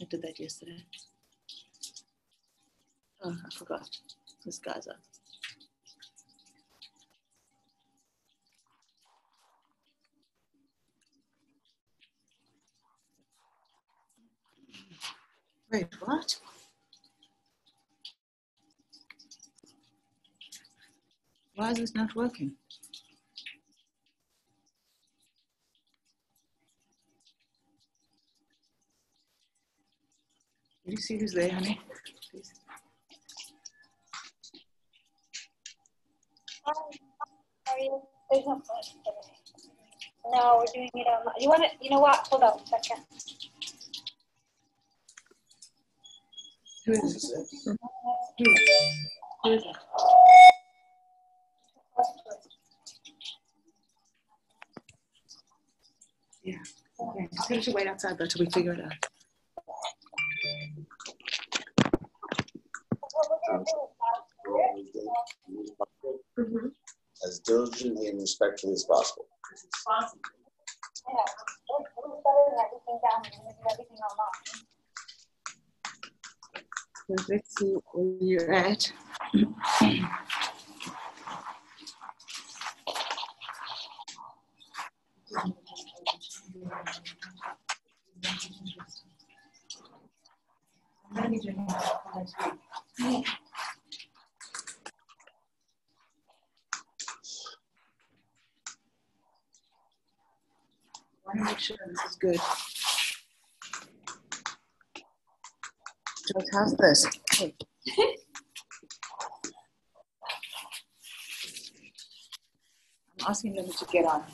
I did that yesterday. Oh, I forgot. This guy's up. Wait, what? Why is this not working? Did you see who's there, honey? Please. Hi, are you? There's no flash today. No, we're doing it on. You want to? You know what? Hold on a second. Who is this? Who? Who is it? Yeah. Okay. Just have to wait outside though till we figure it out. Mm-hmm. as diligently and respectfully as possible. Yeah, we're we're shutting everything down and moving everything online. So let's see where you're at. Want to make sure this is good. George, how's this? Hey. I'm asking them to get on.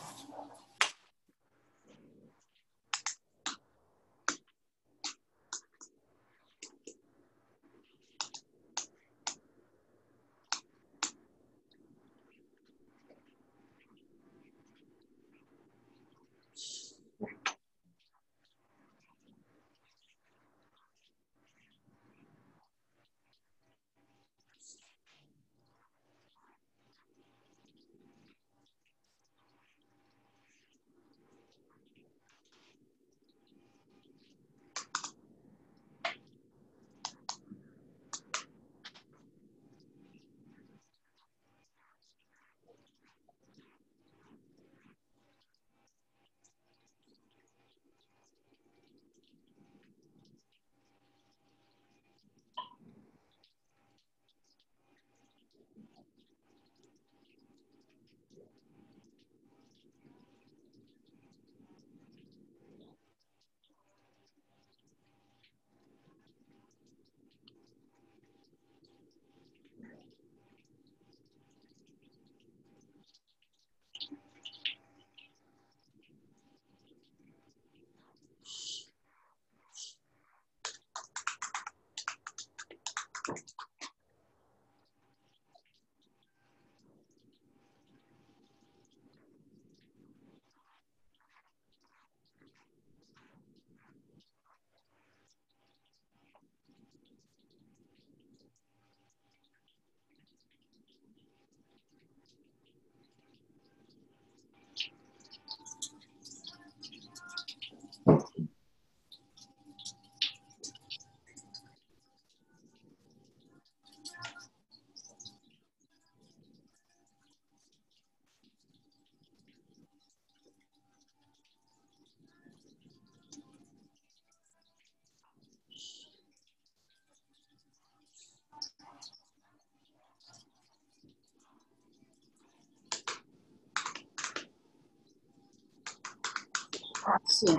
See.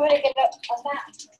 want me to get a map?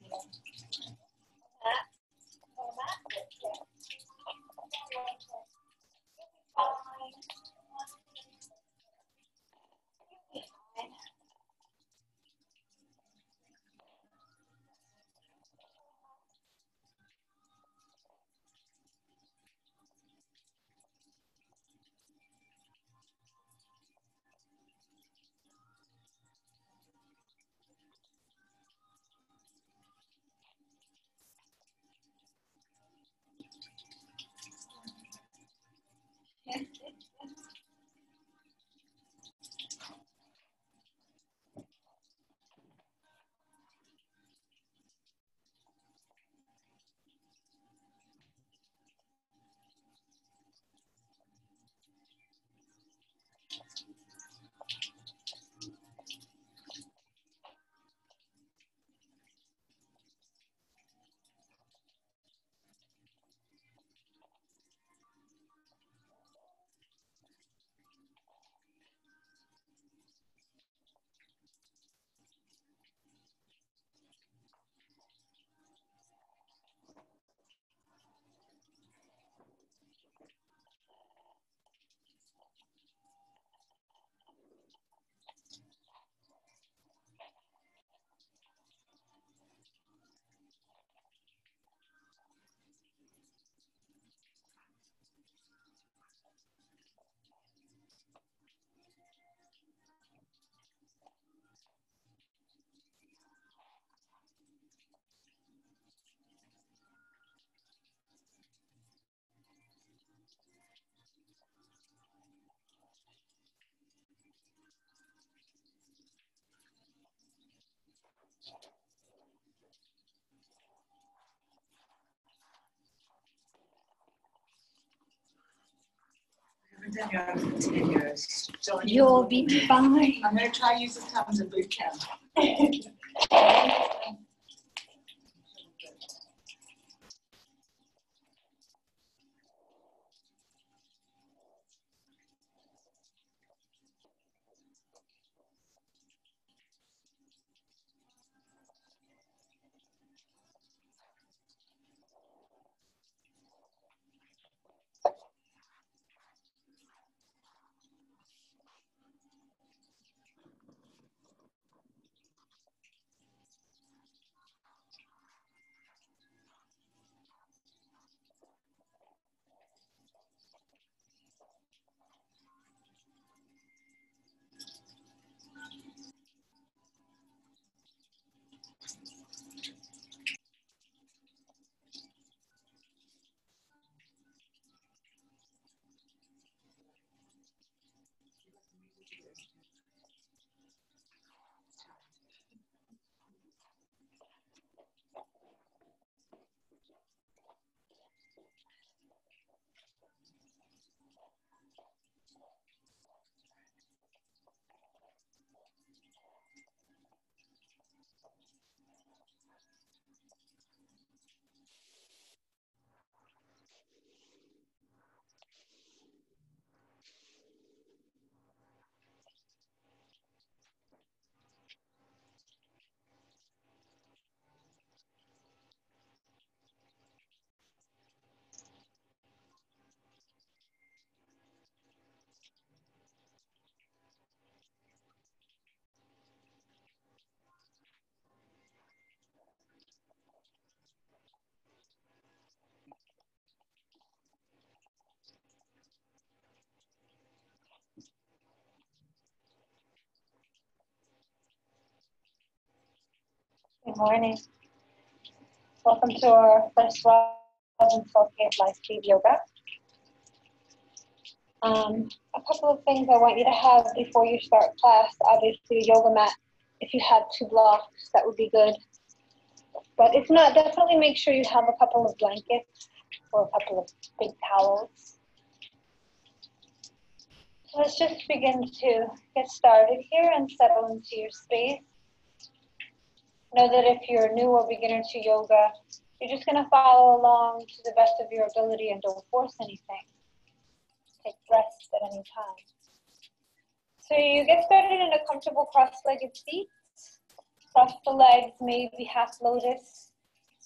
I haven't done yoga for ten years. Join you. You'll be fine. I'm gonna try use this the Townsend boot camp. Good morning. Welcome to our first Rise and Self-Care Life Speed Yoga. Um, a couple of things I want you to have before you start class. Obviously, yoga mat. If you have two blocks, that would be good. But if not, definitely make sure you have a couple of blankets or a couple of big towels. Let's just begin to get started here and settle into your space. Know that if you're new or beginner to yoga, you're just going to follow along to the best of your ability and don't force anything. Take breaths at any time. So you get started in a comfortable cross-legged seat. Cross the legs, maybe half lotus.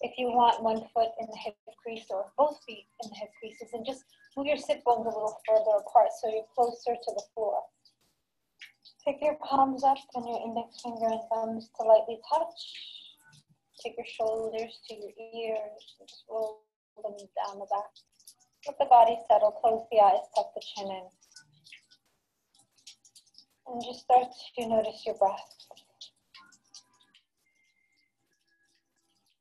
If you want one foot in the hip crease or both feet in the hip creases, and just move your sit bones a little further apart so you're closer to the floor. Take your palms up and your index finger and thumbs to lightly touch. Take your shoulders to your ears and just roll them down the back. Let the body settle, close the eyes, tuck the chin in. And just start to notice your breath.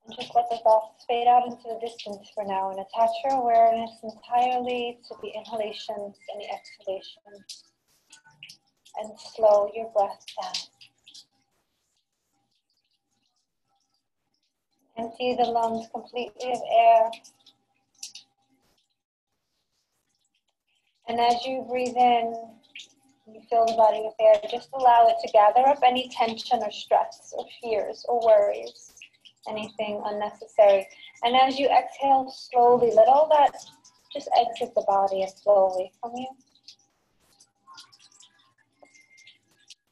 And just let the thoughts fade out into the distance for now and attach your awareness entirely to the inhalations and the exhalations. And slow your breath down. Empty the lungs completely of air. And as you breathe in, you fill the body with air. Just allow it to gather up any tension or stress or fears or worries anything unnecessary. And as you exhale slowly, let all that just exit the body and flow away from you.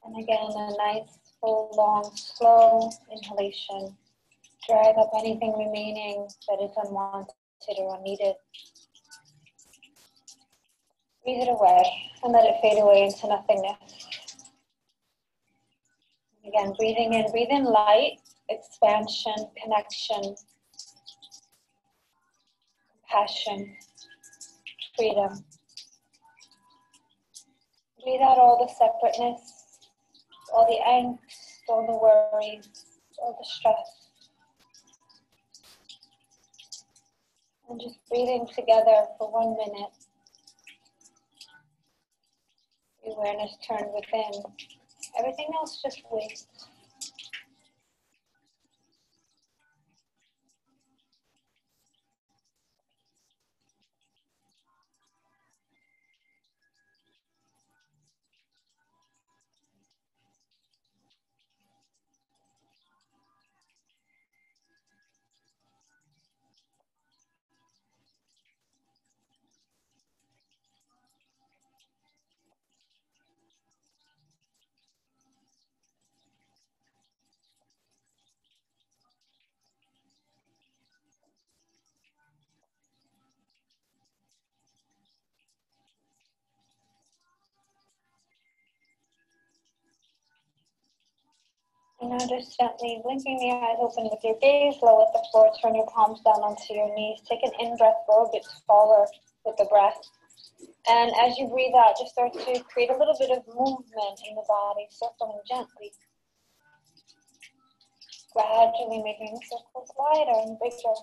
And again, a nice, full, long, slow inhalation. Drag up anything remaining that is unwanted or unneeded. Breathe it away and let it fade away into nothingness. Again, breathing in, breathe in light expansion, connection, compassion, freedom. Breathe out all the separateness, all the angst, all the worries, all the stress. And just breathing together for one minute. The awareness turned within. Everything else just waits. Just gently blinking the eyes open with your gaze low at the floor. Turn your palms down onto your knees. Take an in-breath a bit taller with the breath. And as you breathe out, just start to create a little bit of movement in the body, circling gently. Gradually making the circles wider and bigger.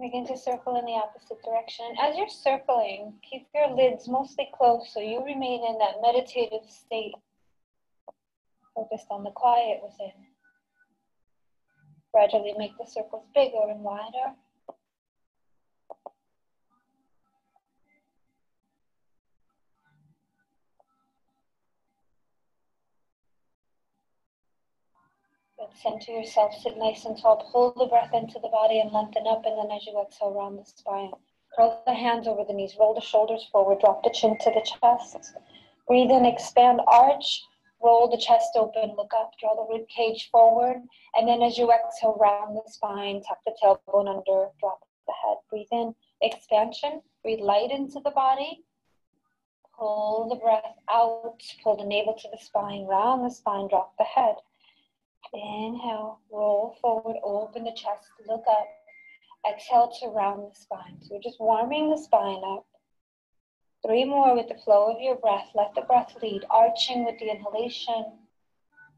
Begin to circle in the opposite direction. As you're circling, keep your lids mostly closed so you remain in that meditative state, focused on the quiet within. Gradually make the circles bigger and wider. Center yourself, sit nice and tall. Pull the breath into the body and lengthen up. And then as you exhale, round the spine. Curl the hands over the knees. Roll the shoulders forward. Drop the chin to the chest. Breathe in, expand, arch. Roll the chest open. Look up. Draw the rib cage forward. And then as you exhale, round the spine. Tuck the tailbone under. Drop the head. Breathe in, expansion. Breathe light into the body. Pull the breath out. Pull the navel to the spine. Round the spine. Drop the head. Inhale, roll forward, open the chest, look up. Exhale to round the spine. So we're just warming the spine up. Three more with the flow of your breath. Let the breath lead, arching with the inhalation,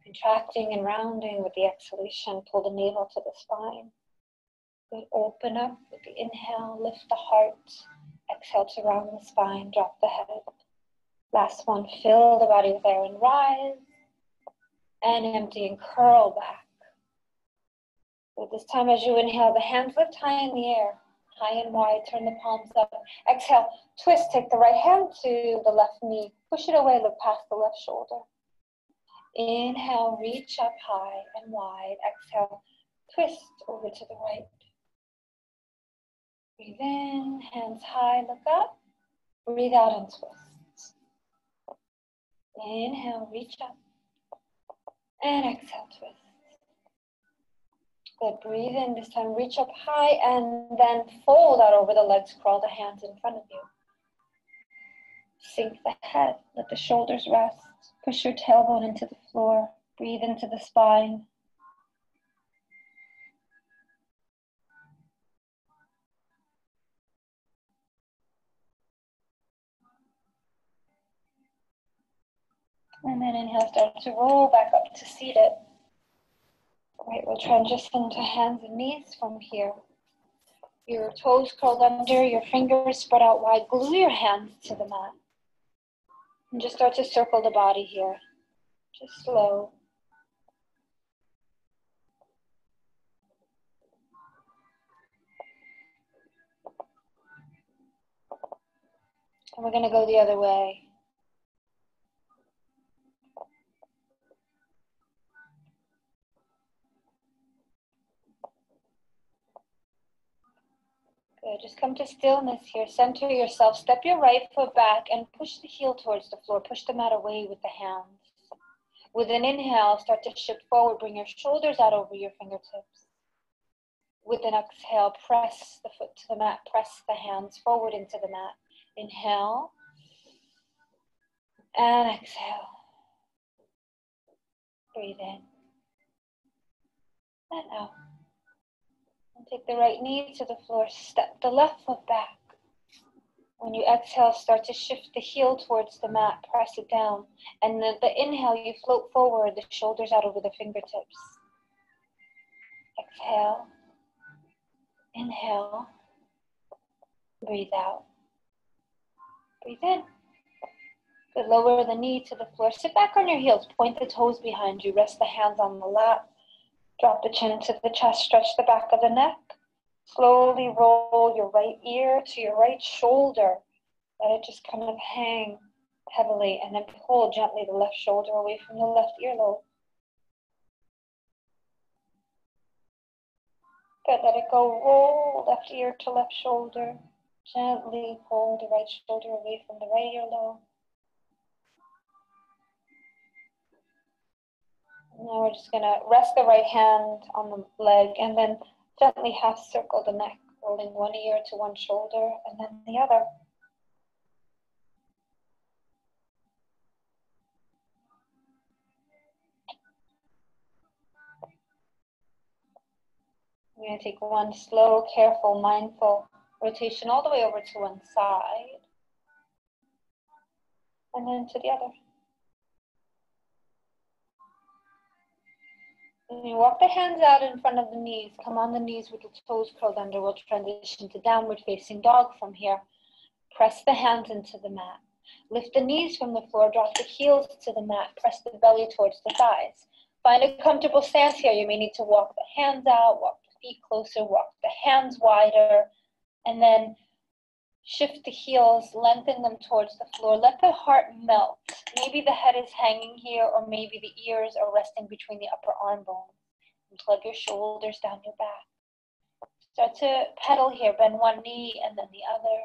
contracting and rounding with the exhalation. Pull the navel to the spine. Good. Open up with the inhale, lift the heart. Exhale to round the spine, drop the head. Last one, fill the body with air and rise and empty and curl back. So this time as you inhale, the hands lift high in the air, high and wide, turn the palms up. Exhale, twist, take the right hand to the left knee, push it away, look past the left shoulder. Inhale, reach up high and wide. Exhale, twist over to the right. Breathe in, hands high, look up. Breathe out and twist. Inhale, reach up. And exhale, twist. Good. Breathe in. This time, reach up high and then fold out over the legs. Crawl the hands in front of you. Sink the head. Let the shoulders rest. Push your tailbone into the floor. Breathe into the spine. And then inhale, start to roll back up to seated. Right, we'll transition to hands and knees from here. Your toes curled under, your fingers spread out wide. Glue your hands to the mat. And just start to circle the body here. Just slow. And we're going to go the other way. Good. Just come to stillness here. Center yourself. Step your right foot back and push the heel towards the floor. Push the mat away with the hands. With an inhale, start to shift forward. Bring your shoulders out over your fingertips. With an exhale, press the foot to the mat. Press the hands forward into the mat. Inhale. And exhale. Breathe in. And out. Take the right knee to the floor. Step the left foot back. When you exhale, start to shift the heel towards the mat. Press it down. And the, the inhale, you float forward, the shoulders out over the fingertips. Exhale. Inhale. Breathe out. Breathe in. Good. Lower the knee to the floor. Sit back on your heels. Point the toes behind you. Rest the hands on the lap. Drop the chin into the chest, stretch the back of the neck. Slowly roll your right ear to your right shoulder. Let it just kind of hang heavily and then pull gently the left shoulder away from the left earlobe. Good, let it go. Roll left ear to left shoulder. Gently pull the right shoulder away from the right earlobe. Now we're just gonna rest the right hand on the leg and then gently half circle the neck, rolling one ear to one shoulder and then the other. We're gonna take one slow, careful, mindful rotation all the way over to one side and then to the other. And you walk the hands out in front of the knees. Come on the knees with the toes curled under. We'll transition to downward facing dog from here. Press the hands into the mat. Lift the knees from the floor. Drop the heels to the mat. Press the belly towards the thighs. Find a comfortable stance here. You may need to walk the hands out, walk the feet closer, walk the hands wider, and then shift the heels, lengthen them towards the floor. Let the heart melt. Maybe the head is hanging here, or maybe the ears are resting between the upper arm bones. And plug your shoulders down your back. Start to pedal here. Bend one knee and then the other.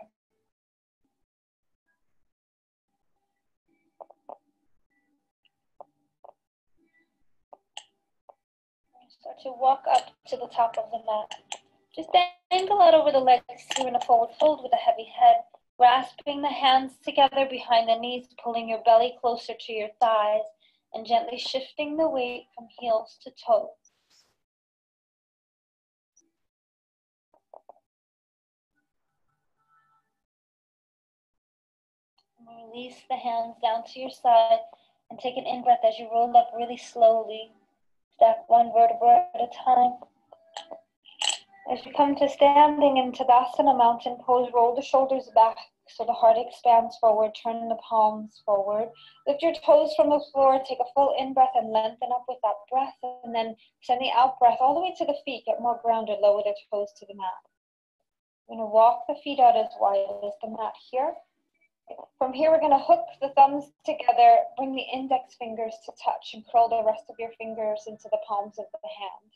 Start to walk up to the top of the mat. Just bend angle out over the legs here in a forward fold with a heavy head, grasping the hands together behind the knees, pulling your belly closer to your thighs, and gently shifting the weight from heels to toes. Release the hands down to your side and take an in breath as you roll up really slowly. Stack one vertebra at a time. As you come to standing in Tadasana mountain pose, roll the shoulders back so the heart expands forward. Turn the palms forward. Lift your toes from the floor. Take a full in breath and lengthen up with that breath. And then send the out breath all the way to the feet. Get more grounded. Lower the toes to the mat. You're going to walk the feet out as wide as the mat here. From here, we're going to hook the thumbs together, bring the index fingers to touch, and curl the rest of your fingers into the palms of the hand.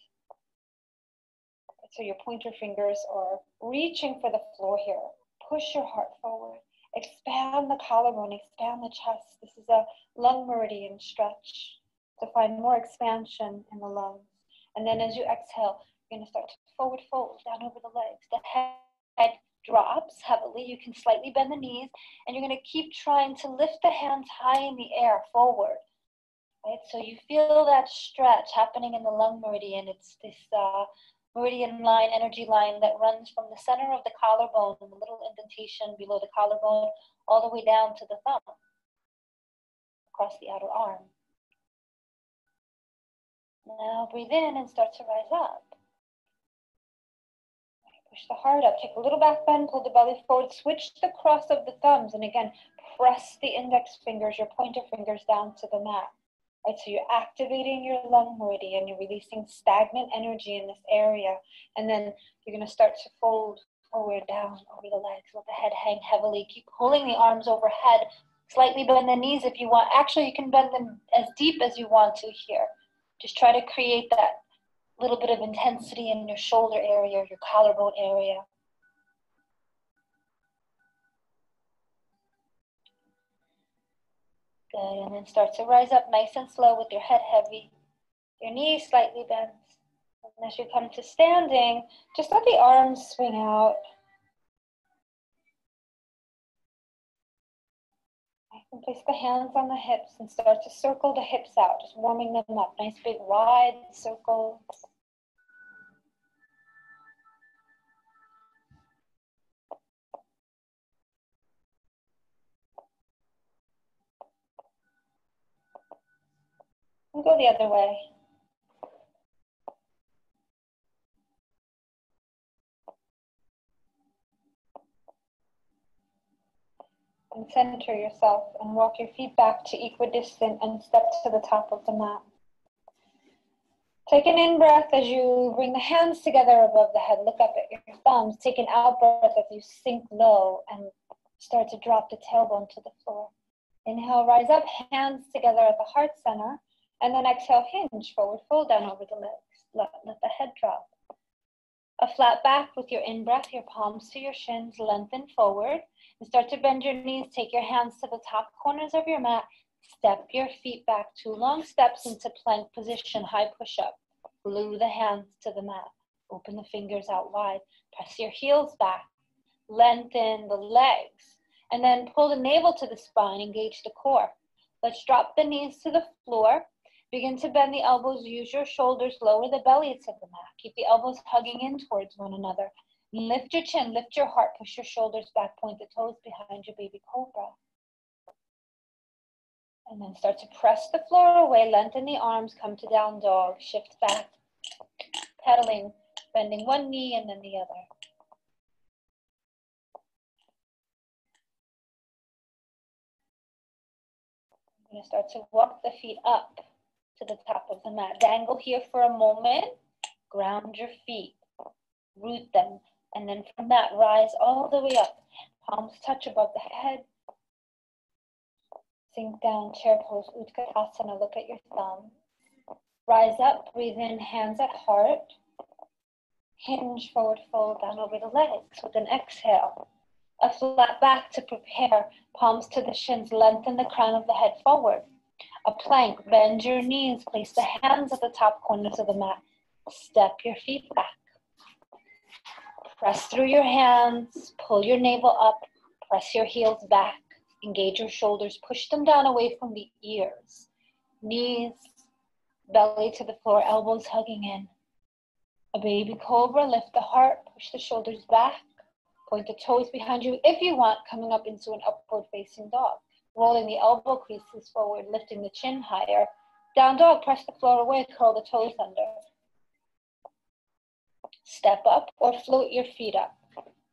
So your pointer fingers are reaching for the floor here. Push your heart forward. Expand the collarbone, expand the chest. This is a lung meridian stretch to find more expansion in the lungs. And then as you exhale, you're to start to forward fold down over the legs. The head drops heavily. You can slightly bend the knees, and you're going to keep trying to lift the hands high in the air forward. Right? So you feel that stretch happening in the lung meridian. It's this uh, meridian line, energy line that runs from the center of the collarbone, the little indentation below the collarbone, all the way down to the thumb, across the outer arm. Now breathe in and start to rise up. Push the heart up. Take a little back bend, pull the belly forward, switch the cross of the thumbs, and again, press the index fingers, your pointer fingers down to the mat. Right, so you're activating your lung meridian, you're releasing stagnant energy in this area, and then you're going to start to fold forward down over the legs, let the head hang heavily. Keep pulling the arms overhead, slightly bend the knees if you want. Actually, you can bend them as deep as you want to here. Just try to create that little bit of intensity in your shoulder area, your collarbone area. Good, and then start to rise up nice and slow with your head heavy, your knees slightly bent. And as you come to standing, just let the arms swing out. And place the hands on the hips and start to circle the hips out, just warming them up. Nice big wide circles. And go the other way. and center yourself and walk your feet back to equidistant and step to the top of the mat. Take an in breath as you bring the hands together above the head. Look up at your thumbs. Take an out breath as you sink low and start to drop the tailbone to the floor. Inhale, rise up, hands together at the heart center. And then exhale, hinge, forward fold down over the legs. Let, let the head drop. A flat back with your in breath, your palms to your shins, lengthen forward. And start to bend your knees. Take your hands to the top corners of your mat. Step your feet back two long steps into plank position, high push up. Glue the hands to the mat. Open the fingers out wide. Press your heels back. Lengthen the legs. And then pull the navel to the spine. Engage the core. Let's drop the knees to the floor. Begin to bend the elbows. Use your shoulders. Lower the belly to the mat. Keep the elbows hugging in towards one another. Lift your chin, lift your heart, push your shoulders back, point the toes behind your baby cobra. And then start to press the floor away, lengthen the arms, come to down dog, shift back, pedaling, bending one knee and then the other. I'm going to start to walk the feet up to the top of the mat. Dangle here for a moment, ground your feet, root them, and then from that, rise all the way up. Palms touch above the head. Sink down, chair pose, Utkatasana. Look at your thumb. Rise up, breathe in, hands at heart. Hinge, forward fold down over the legs with an exhale. A flat back to prepare. Palms to the shins, lengthen the crown of the head forward. A plank, bend your knees, place the hands at the top corners of the mat. Step your feet back. Press through your hands, pull your navel up, press your heels back, engage your shoulders, push them down away from the ears. Knees, belly to the floor, elbows hugging in. A baby cobra, lift the heart, push the shoulders back, point the toes behind you if you want, coming up into an upward facing dog. Rolling the elbow creases forward, lifting the chin higher. Down dog, press the floor away, curl the toes under. Step up or float your feet up.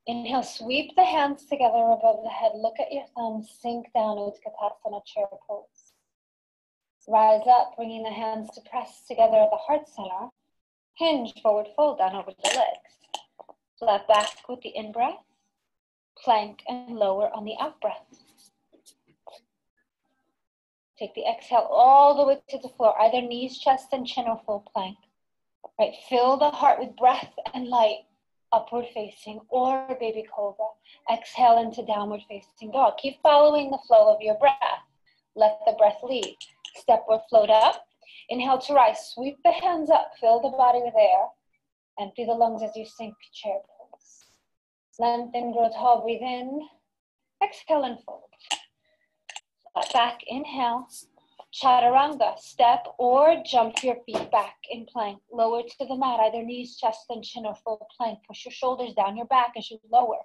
Inhale, sweep the hands together above the head. Look at your thumbs, sink down, Utkatasana chair pose. Rise up, bringing the hands to press together at the heart center. Hinge, forward fold down over the legs. Flat back with the in breath. Plank and lower on the out breath. Take the exhale all the way to the floor, either knees, chest, and chin, or full plank. Right, fill the heart with breath and light, upward facing, or baby cobra. Exhale into downward facing dog. Keep following the flow of your breath. Let the breath lead. Step or float up. Inhale to rise. Sweep the hands up. Fill the body with air. Empty the lungs as you sink chair pose. Lengthen, grow tall, breathe in. Exhale and fold. Back, inhale. Chaturanga, step or jump your feet back in plank. Lower to the mat, either knees, chest, and chin, or full plank. Push your shoulders down your back as you lower.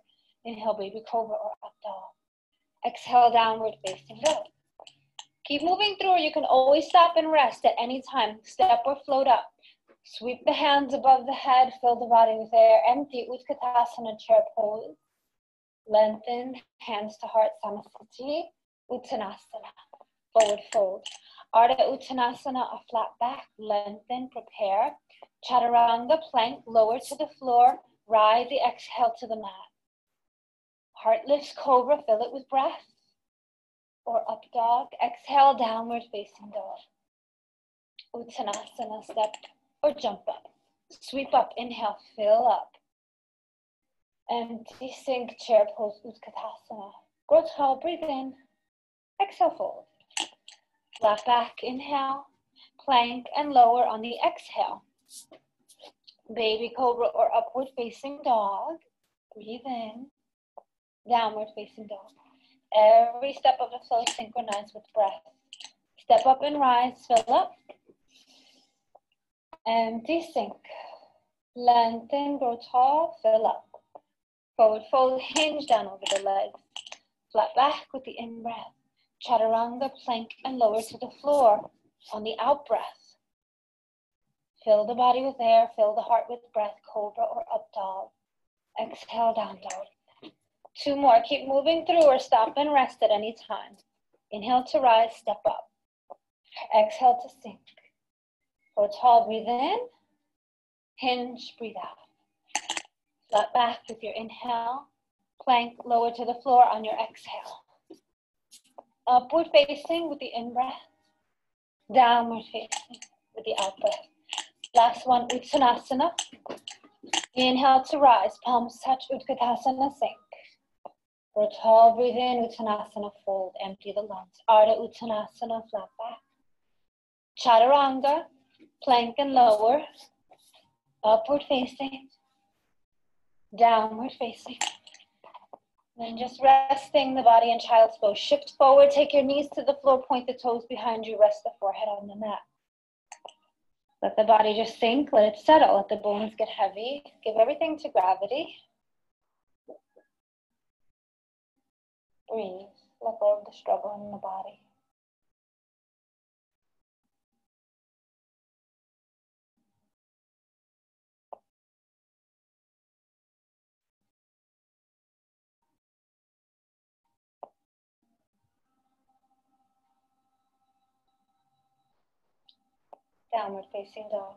Inhale, baby cobra or up dog. Exhale, downward facing dog. Keep moving through, or you can always stop and rest at any time. Step or float up. Sweep the hands above the head, fill the body with air. Empty, Utkatasana chair pose. Lengthen, hands to heart, Samasthiti. Uttanasana, forward fold. Ardha Uttanasana, a flat back, lengthen, prepare. Chaturanga, plank, lower to the floor. Ride the exhale to the mat. Heart lifts, cobra, fill it with breath. Or up dog, exhale, downward facing dog. Uttanasana, step or jump up. Sweep up, inhale, fill up. Empty, sink, chair pose, Utkatasana. Grow tall, breathe in. Exhale, fold. Flat back, inhale. Plank and lower on the exhale. Baby cobra or upward facing dog. Breathe in. Downward facing dog. Every step of the flow synchronized with breath. Step up and rise, fill up. Empty, sink. Lengthen, grow tall, fill up. Forward fold, hinge down over the legs. Flat back with the in breath. Chaturanga, plank, and lower to the floor on the out breath. Fill the body with air, fill the heart with breath, cobra or up dog. Exhale, down dog. Two more. Keep moving through or stop and rest at any time. Inhale to rise, step up. Exhale to sink. Go tall, breathe in. Hinge, breathe out. Flat back with your inhale. Plank lower to the floor on your exhale. Upward facing with the in breath. Downward facing with the out breath. Last one, Uttanasana. Inhale to rise, palms touch, Utkatasana, sink. Grow tall, breathe in, Uttanasana, fold, empty the lungs. Ardha Uttanasana, flat back. Chaturanga, plank and lower. Upward facing. Downward facing. Then just resting the body in child's pose. Shift forward, take your knees to the floor, point the toes behind you, rest the forehead on the mat. Let the body just sink, let it settle, let the bones get heavy. Give everything to gravity. Breathe, let go of the struggle in the body. Downward facing dog.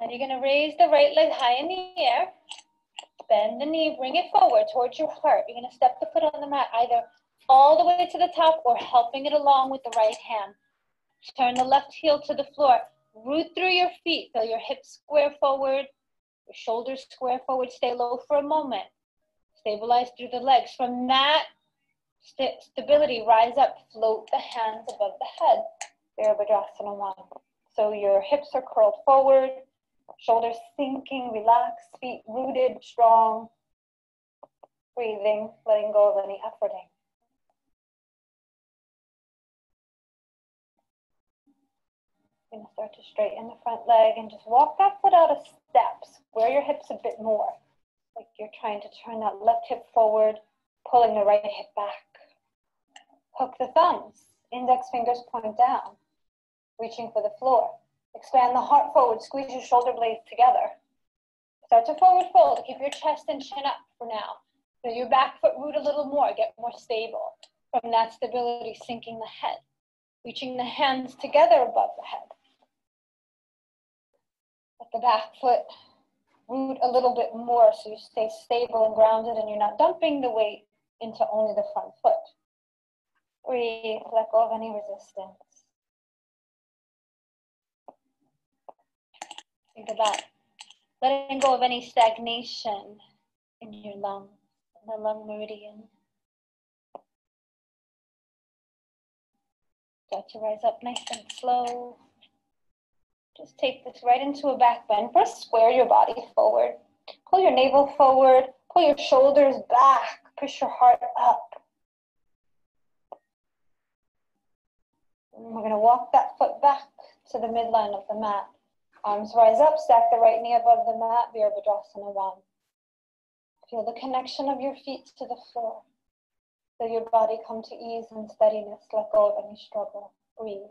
And you're going to raise the right leg high in the air. Bend the knee, bring it forward towards your heart. You're going to step the foot on the mat, either all the way to the top or helping it along with the right hand. Turn the left heel to the floor. Root through your feet. Feel your hips square forward, your shoulders square forward. Stay low for a moment. Stabilize through the legs. From that st stability, rise up, float the hands above the head. Virabhadrasana 1. So your hips are curled forward, shoulders sinking, relaxed, feet rooted, strong. Breathing, letting go of any efforting. You're gonna start to straighten the front leg and just walk that foot out a step. Square your hips a bit more. Like you're trying to turn that left hip forward, pulling the right hip back. Hook the thumbs, index fingers point down, reaching for the floor. Expand the heart forward, squeeze your shoulder blades together. Start to forward fold, keep your chest and chin up for now. So your back foot root a little more, get more stable. From that stability, sinking the head, reaching the hands together above the head. Let the back foot root a little bit more so you stay stable and grounded and you're not dumping the weight into only the front foot. Breathe, let go of any resistance. Think about letting go of any stagnation in your lung, in the lung meridian. Start to rise up nice and slow. Just take this right into a back bend. First, square your body forward. Pull your navel forward. Pull your shoulders back. Push your heart up. And we're going to walk that foot back to the midline of the mat. Arms rise up, stack the right knee above the mat, Virabhadrasana 1. Feel the connection of your feet to the floor. Feel your body come to ease and steadiness. Let go of any struggle. Breathe.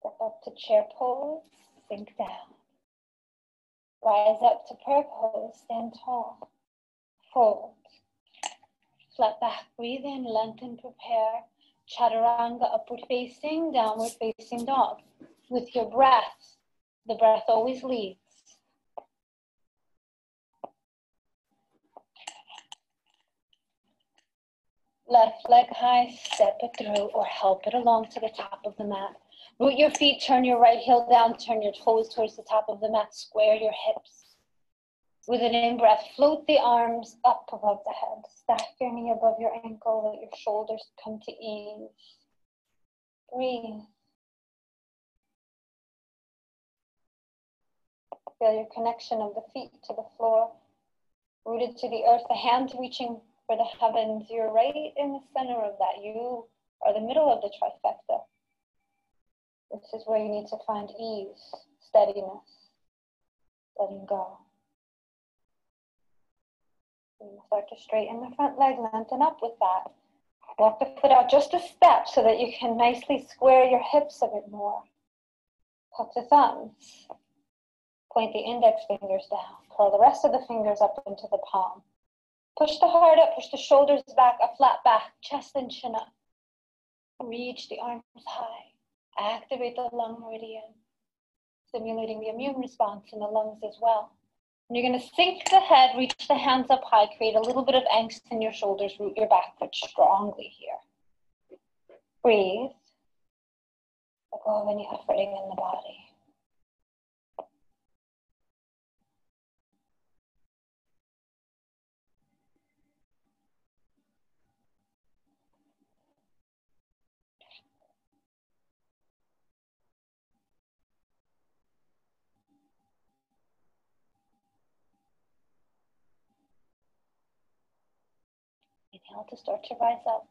Step up to chair pose, sink down. Rise up to prayer pose, stand tall. Fold. Flat back, breathe in, lengthen, prepare. Chaturanga, upward facing, downward facing dog. With your breath, the breath always leads. Left leg high, step it through or help it along to the top of the mat. Root your feet, turn your right heel down, turn your toes towards the top of the mat, square your hips. With an in breath, float the arms up above the head. Stack your knee above your ankle, let your shoulders come to ease. Breathe. Feel your connection of the feet to the floor, rooted to the earth, the hands reaching for the heavens. You're right in the center of that. You are the middle of the trifecta. This is where you need to find ease, steadiness, letting go. Start to straighten the front leg, lengthen up with that. Walk the foot out just a step so that you can nicely square your hips a bit more. Tuck the thumbs. Point the index fingers down. Curl the rest of the fingers up into the palm. Push the heart up, push the shoulders back, a flat back, chest and chin up. Reach the arms high. Activate the lung meridian, stimulating the immune response in the lungs as well. And you're going to sink the head, reach the hands up high, create a little bit of angst in your shoulders, root your back foot strongly here. Breathe. Let go of any efforting in the body. Inhale to start to rise up.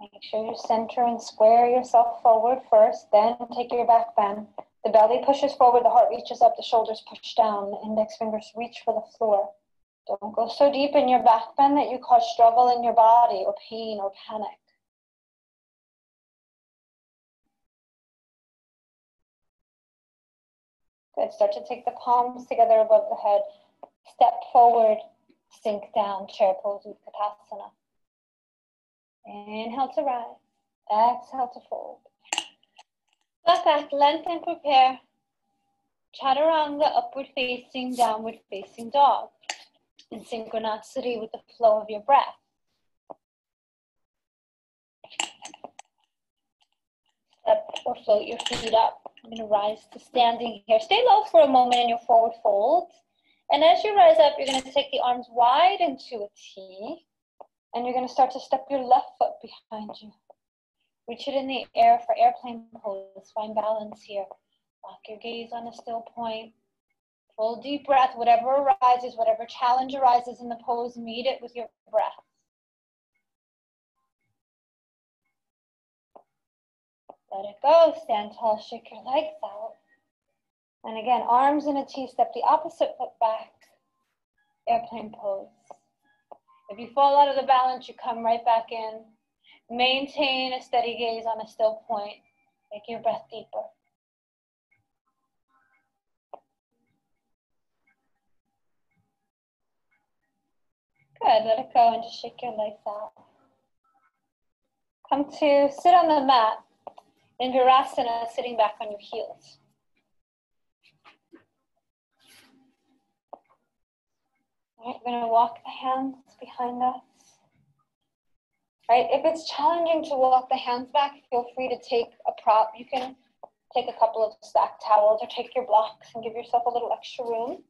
Make sure you center and square yourself forward first, then take your back bend. The belly pushes forward, the heart reaches up, the shoulders push down, the index fingers reach for the floor. Don't go so deep in your back bend that you cause struggle in your body or pain or panic. Good. Start to take the palms together above the head. Step forward, sink down, chair pose, Utkatasana. Inhale to rise. Exhale to fold. Back back, lengthen, prepare. Chaturanga, upward facing, downward facing dog. In synchronicity with the flow of your breath. Step or float your feet up. I'm to rise to standing here. Stay low for a moment in your forward fold. And as you rise up, you're going to take the arms wide into a T. And you're going to start to step your left foot behind you. Reach it in the air for airplane pose. Find balance here. Lock your gaze on a still point. Full deep breath. Whatever arises, whatever challenge arises in the pose, meet it with your breath. Let it go. Stand tall. Shake your legs out. And again, arms in a T, step the opposite foot back, airplane pose. If you fall out of the balance, you come right back in. Maintain a steady gaze on a still point. Make your breath deeper. Good, let it go and just shake your legs out. Come to sit on the mat in Virasana, sitting back on your heels. All right, we're gonna walk the hands behind us. Right, if it's challenging to walk the hands back, feel free to take a prop. You can take a couple of stacked towels or take your blocks and give yourself a little extra room.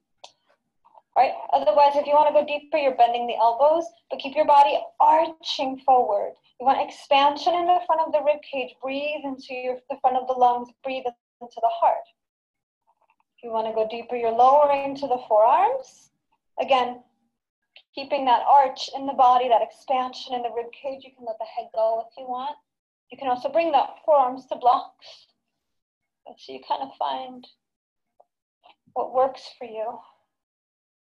Right, otherwise, if you wanna go deeper, you're bending the elbows, but keep your body arching forward. You want expansion in the front of the rib cage. Breathe into your, the front of the lungs, breathe into the heart. If you wanna go deeper, you're lowering to the forearms. Again, keeping that arch in the body, that expansion in the rib cage. You can let the head go if you want. You can also bring the forearms to blocks. And so you kind of find what works for you,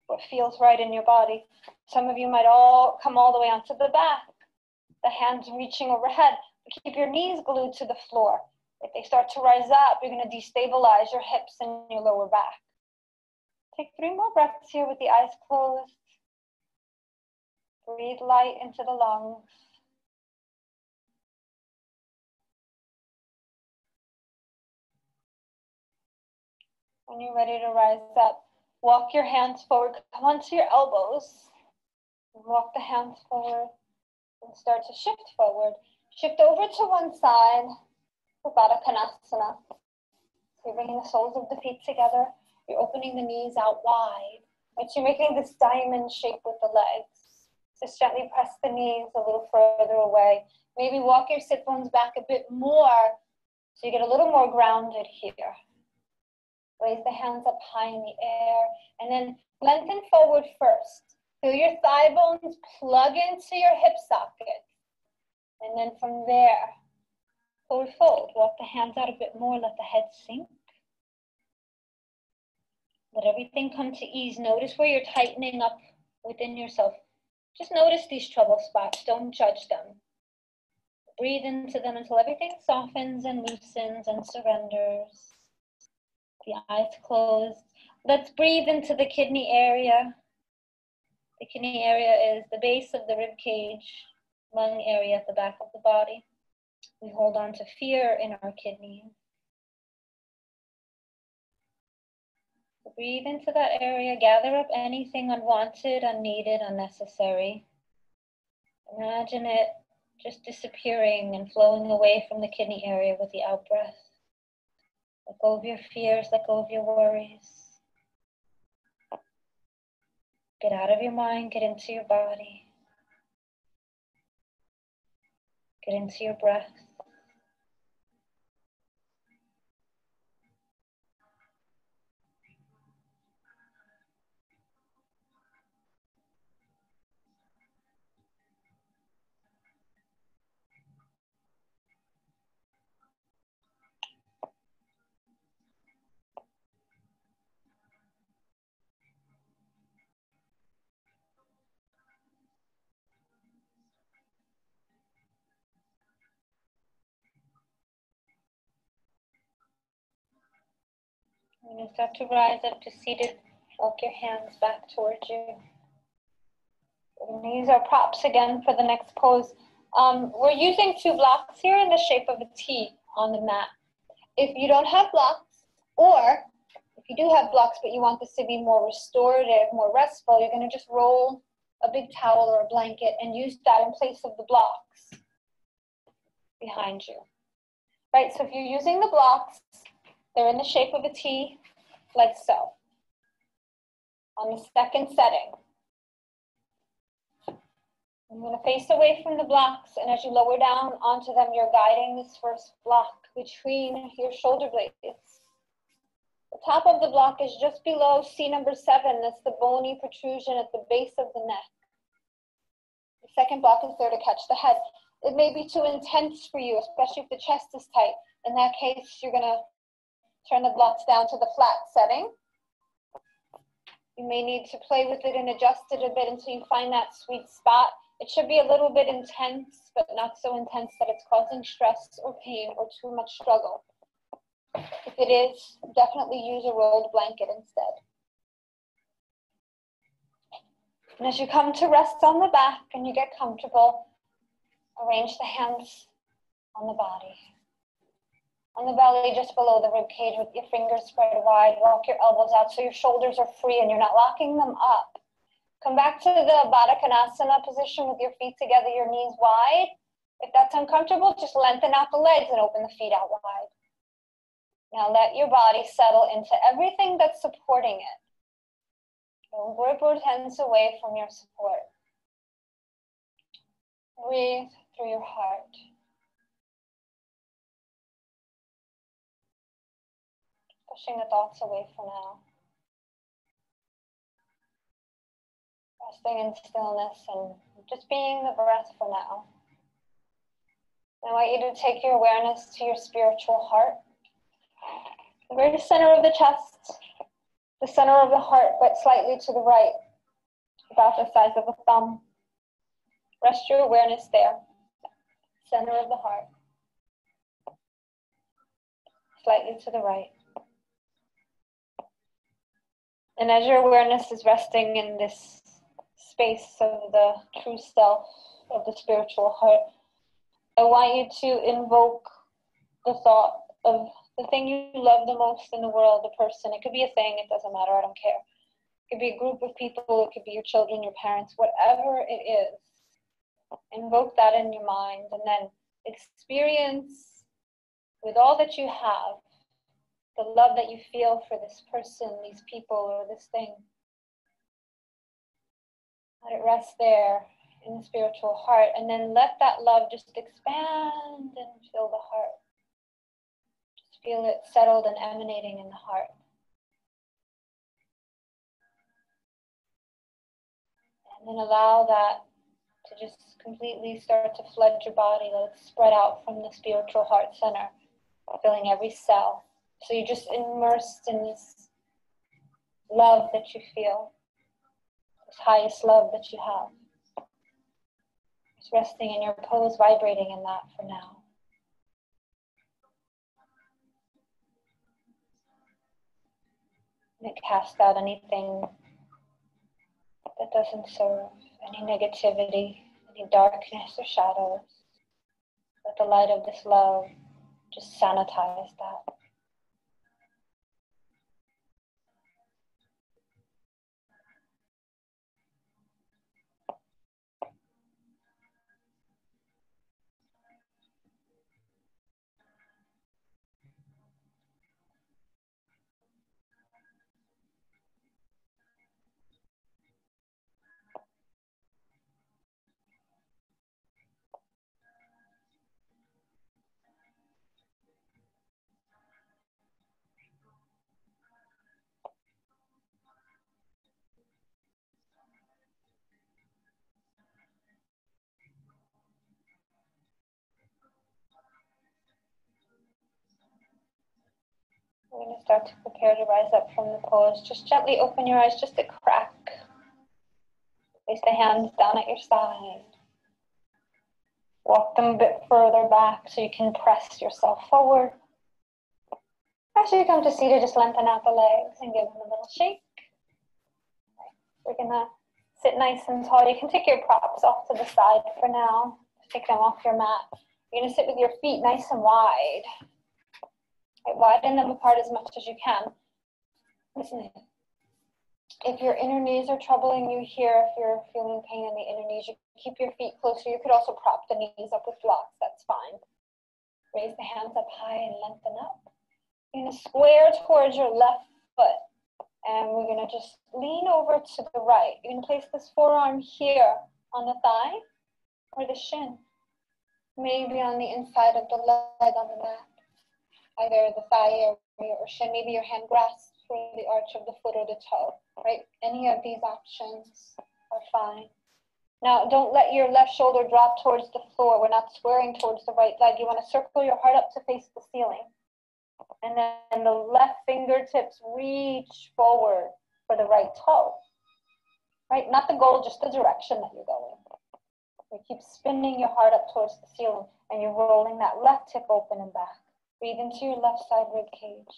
what feels right in your body. Some of you might all come all the way onto the back, the hands reaching overhead. Keep your knees glued to the floor. If they start to rise up, you're going to destabilize your hips and your lower back. Take three more breaths here with the eyes closed. Breathe light into the lungs. When you're ready to rise up, walk your hands forward. Come onto your elbows. Walk the hands forward and start to shift forward. Shift over to one side for Baddha Konasana. So you're bringing the soles of the feet together. You're opening the knees out wide. So you're making this diamond shape with the legs. Just gently press the knees a little further away. Maybe walk your sit bones back a bit more so you get a little more grounded here. Raise the hands up high in the air and then lengthen forward first. Feel your thigh bones plug into your hip socket. And then from there, forward fold. Walk the hands out a bit more, let the head sink. Let everything come to ease. Notice where you're tightening up within yourself. Just notice these trouble spots. Don't judge them. Breathe into them until everything softens and loosens and surrenders. The eyes closed. Let's breathe into the kidney area. The kidney area is the base of the rib cage, lung area at the back of the body. We hold on to fear in our kidneys. Breathe into that area, gather up anything unwanted, unneeded, unnecessary. Imagine it just disappearing and flowing away from the kidney area with the out breath. Let go of your fears, let go of your worries. Get out of your mind, get into your body. Get into your breath. You start to rise up to seated, walk your hands back towards you. Are going to use our props again for the next pose. Um, we're using two blocks here in the shape of a T on the mat. If you don't have blocks, or if you do have blocks but you want this to be more restorative, more restful, you're going to just roll a big towel or a blanket and use that in place of the blocks behind you. Right, so if you're using the blocks, they're in the shape of a T, like so. On the second setting, I'm going to face away from the blocks, and as you lower down onto them, you're guiding this first block between your shoulder blades. The top of the block is just below C number seven. That's the bony protrusion at the base of the neck. The second block is there to catch the head. It may be too intense for you, especially if the chest is tight. In that case, you're going to Turn the blocks down to the flat setting. You may need to play with it and adjust it a bit until you find that sweet spot. It should be a little bit intense, but not so intense that it's causing stress or pain or too much struggle. If it is, definitely use a rolled blanket instead. And as you come to rest on the back and you get comfortable, arrange the hands on the body on the belly just below the rib cage with your fingers spread wide. Walk your elbows out so your shoulders are free and you're not locking them up. Come back to the Baddha Konasana position with your feet together, your knees wide. If that's uncomfortable, just lengthen out the legs and open the feet out wide. Now let your body settle into everything that's supporting it. Don't grip or tense away from your support. Breathe through your heart. Pushing the thoughts away for now. Resting in stillness and just being the breath for now. I want you to take your awareness to your spiritual heart. The very center of the chest, the center of the heart, but slightly to the right, about the size of a thumb. Rest your awareness there, center of the heart, slightly to the right. And as your awareness is resting in this space of the true self of the spiritual heart, I want you to invoke the thought of the thing you love the most in the world, the person. It could be a thing, it doesn't matter, I don't care. It could be a group of people, it could be your children, your parents, whatever it is. Invoke that in your mind and then experience with all that you have the love that you feel for this person, these people, or this thing. Let it rest there in the spiritual heart, and then let that love just expand and fill the heart. Just feel it settled and emanating in the heart. And then allow that to just completely start to flood your body. Let it spread out from the spiritual heart center, filling every cell. So you're just immersed in this love that you feel, this highest love that you have. Just resting in your pose, vibrating in that for now. And it out anything that doesn't serve, any negativity, any darkness or shadows. Let the light of this love just sanitize that. We're going to start to prepare to rise up from the pose. Just gently open your eyes just a crack. Place the hands down at your side. Walk them a bit further back so you can press yourself forward. As you come to seated, just lengthen out the legs and give them a little shake. We're gonna sit nice and tall. You can take your props off to the side for now. take them off your mat. You're gonna sit with your feet nice and wide. Widen them apart as much as you can. If your inner knees are troubling you here, if you're feeling pain in the inner knees, you keep your feet closer. You could also prop the knees up with blocks. That's fine. Raise the hands up high and lengthen up. You're to square towards your left foot. And we're going to just lean over to the right. You're to place this forearm here on the thigh or the shin. Maybe on the inside of the leg on the mat either the thigh area or shin. Maybe your hand grasps for the arch of the foot or the toe, right? Any of these options are fine. Now, don't let your left shoulder drop towards the floor. We're not squaring towards the right leg. You want to circle your heart up to face the ceiling. And then the left fingertips reach forward for the right toe. Right? Not the goal, just the direction that you're going. You keep spinning your heart up towards the ceiling and you're rolling that left hip open and back. Breathe into your left side rib cage.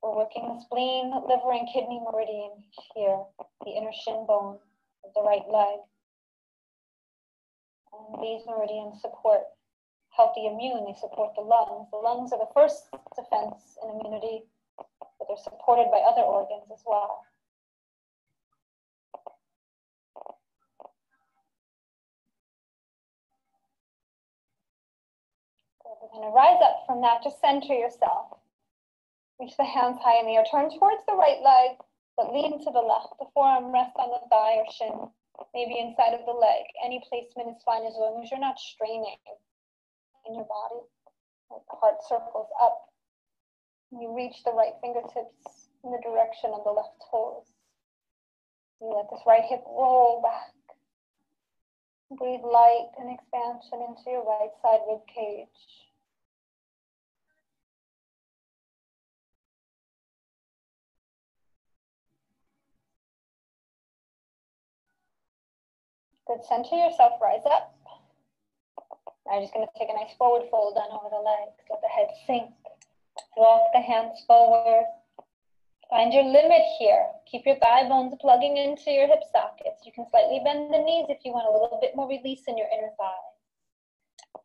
We're working the spleen, liver, and kidney meridian here, the inner shin bone of the right leg. And these meridians support healthy immune, they support the lungs. The lungs are the first defense in immunity, but they're supported by other organs as well. And rise up from that, just center yourself. Reach the hands high in the air. Turn towards the right leg, but lean to the left. The forearm rests on the thigh or shin, maybe inside of the leg. Any placement is fine as long as you're not straining in your body. The heart circles up. You reach the right fingertips in the direction of the left toes. You let this right hip roll back. Breathe light and expansion into your right side rib cage. Good, center yourself, rise up. Now you're just gonna take a nice forward fold down over the legs, let the head sink. Walk the hands forward. Find your limit here. Keep your thigh bones plugging into your hip sockets. You can slightly bend the knees if you want a little bit more release in your inner thigh.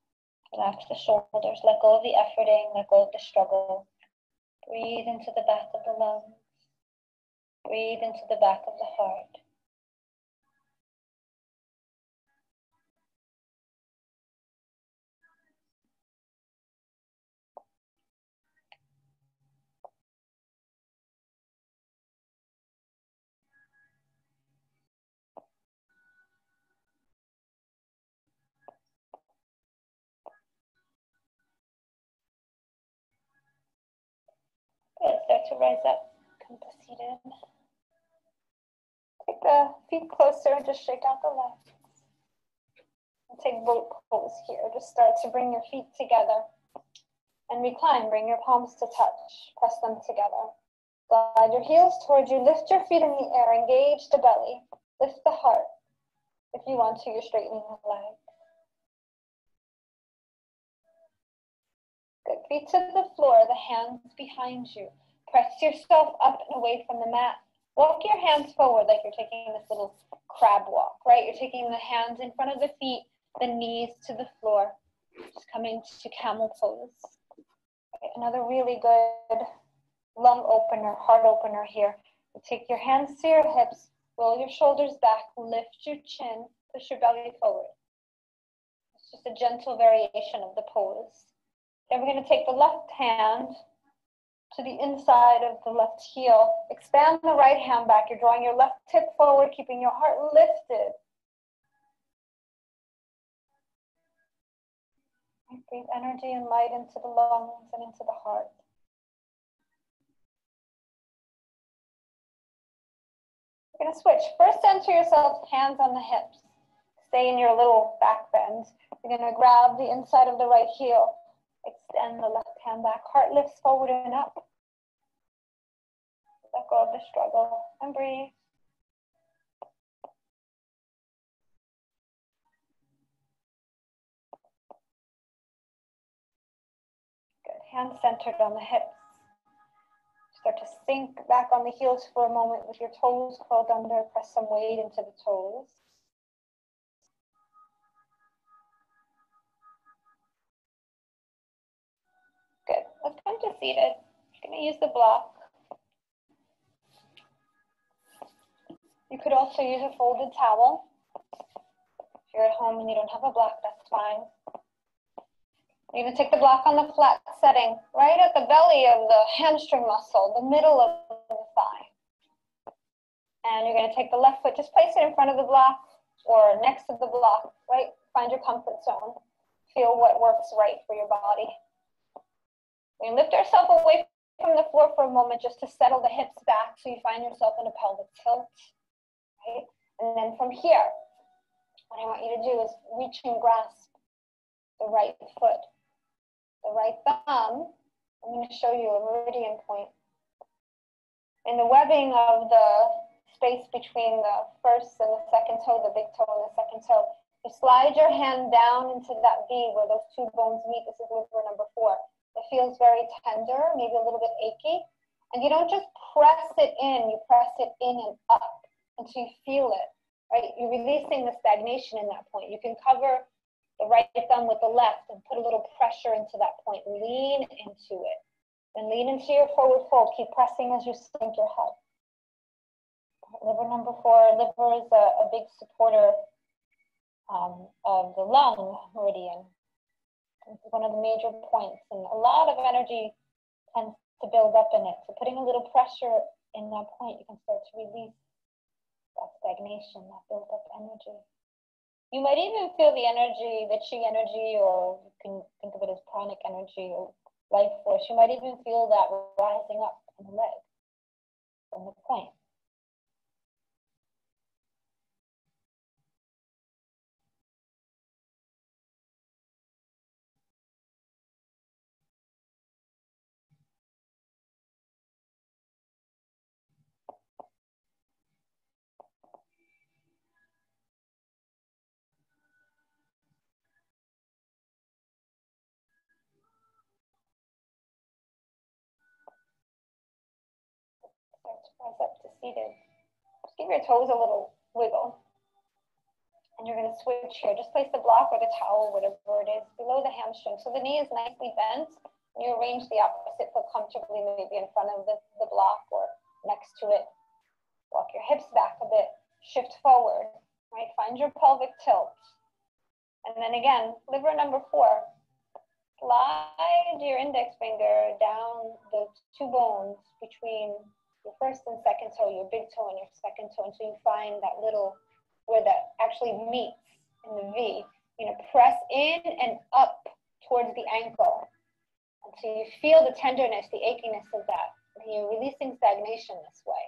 Relax the shoulders, let go of the efforting, let go of the struggle. Breathe into the back of the lungs. Breathe into the back of the heart. To rise up, come to seated. Take the feet closer and just shake out the legs. And take boat pose here. Just start to bring your feet together and recline. Bring your palms to touch. Press them together. Glide your heels towards you. Lift your feet in the air. Engage the belly. Lift the heart. If you want to, you're straightening the legs. Good. Feet to the floor, the hands behind you. Press yourself up and away from the mat. Walk your hands forward like you're taking this little crab walk, right? You're taking the hands in front of the feet, the knees to the floor. Just coming to camel pose. Okay, another really good lung opener, heart opener here. You take your hands to your hips, roll your shoulders back, lift your chin, push your belly forward. It's just a gentle variation of the pose. Then we're going to take the left hand to the inside of the left heel. Expand the right hand back. You're drawing your left hip forward, keeping your heart lifted. Breathe energy and light into the lungs and into the heart. We're going to switch. First, center yourself, hands on the hips. Stay in your little back bend. You're going to grab the inside of the right heel. Extend the left hand back. Heart lifts forward and up. Let go of the struggle and breathe. Good. Hands centered on the hips. Start to sink back on the heels for a moment with your toes curled under. Press some weight into the toes. Let's come to seated. I'm going to use the block. You could also use a folded towel. If you're at home and you don't have a block, that's fine. You're going to take the block on the flat setting, right at the belly of the hamstring muscle, the middle of the thigh. And you're going to take the left foot, just place it in front of the block or next to the block, right? Find your comfort zone. Feel what works right for your body. We lift ourselves away from the floor for a moment just to settle the hips back so you find yourself in a pelvic tilt. And then from here, what I want you to do is reach and grasp the right foot. The right thumb, I'm going to show you a meridian point. In the webbing of the space between the first and the second toe, the big toe and the second toe, you slide your hand down into that V where those two bones meet. This is liver number four. It feels very tender, maybe a little bit achy. And you don't just press it in, you press it in and up until you feel it, right? You're releasing the stagnation in that point. You can cover the right thumb with the left and put a little pressure into that point. Lean into it. And lean into your forward fold. Keep pressing as you sink your head. Liver number four, liver is a, a big supporter um, of the lung meridian. This is one of the major points, and a lot of energy tends to build up in it. So putting a little pressure in that point, you can start to release that stagnation, that built up energy. You might even feel the energy, the chi energy, or you can think of it as pranic energy or life force. You might even feel that rising up in the leg from the point. Seated. Just give your toes a little wiggle. And you're going to switch here. Just place the block or the towel, whatever it is, below the hamstring. So the knee is nicely bent. And you arrange the opposite foot comfortably, maybe in front of the, the block or next to it. Walk your hips back a bit. Shift forward, right? Find your pelvic tilt. And then again, liver number four. Slide your index finger down the two bones between your first and second toe, your big toe and your second toe, until you find that little where that actually meets in the V. You know, press in and up towards the ankle until you feel the tenderness, the achiness of that. And you're releasing stagnation this way.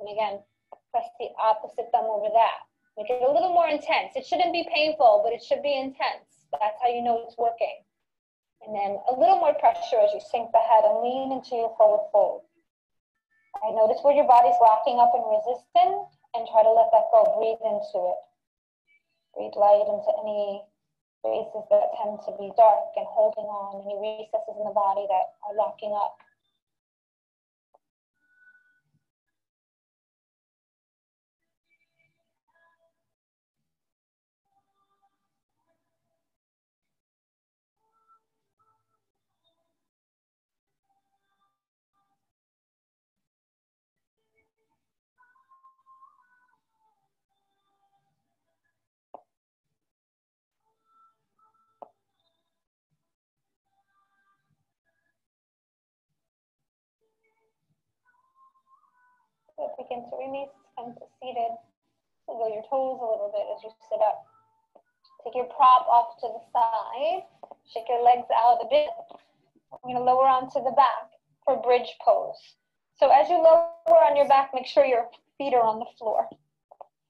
And again, press the opposite thumb over that. Make it a little more intense. It shouldn't be painful, but it should be intense. That's how you know it's working. And then a little more pressure as you sink the head and lean into your forward fold. Notice where your body's locking up and resistant and try to let that go. Breathe into it. Breathe light into any spaces that tend to be dark and holding on, any recesses in the body that are locking up. Good. Begin to release, come to seated. Wiggle your toes a little bit as you sit up. Take your prop off to the side. Shake your legs out a bit. I'm going to lower onto the back for bridge pose. So as you lower on your back, make sure your feet are on the floor.